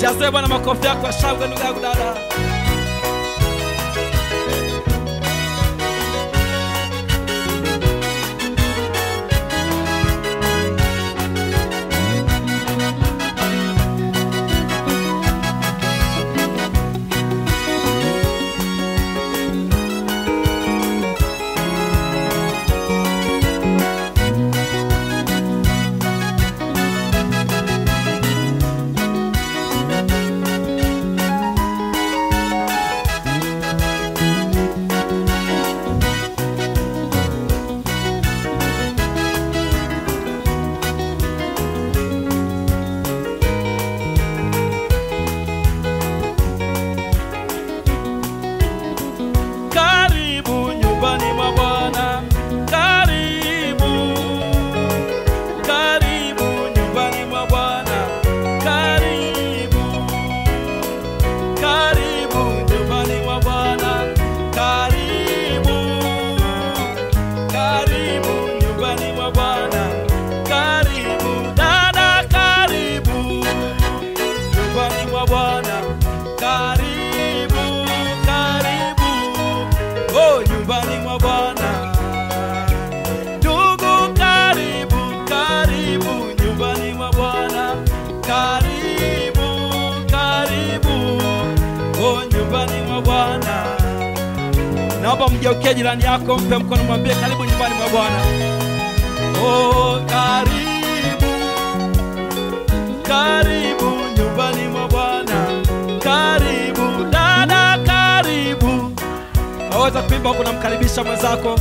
jazwe bwana makofi yako ashangwe ndugu yangu dada. Naomba mgeukie jirani yako, mpe mkono, mwambie karibu nyumbani mwa Bwana. Oh, karibu karibu nyumbani mwa Bwana, karibu dada, karibu. Waweza kuimba huku, namkaribisha mwenzako.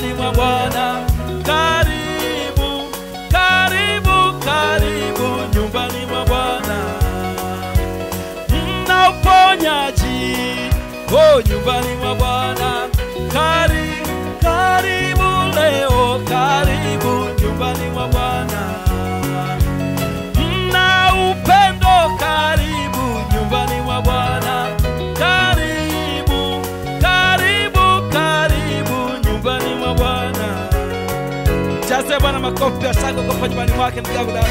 nyumbani mwa Bwana. Karibu, karibu, karibu nyumbani mwa Bwana. Mna uponyaji, oh, nyumbani mwa Bwana. Karibu, karibu Nasema na makofi ya shangwe kwa nyumbani mwake mgavu la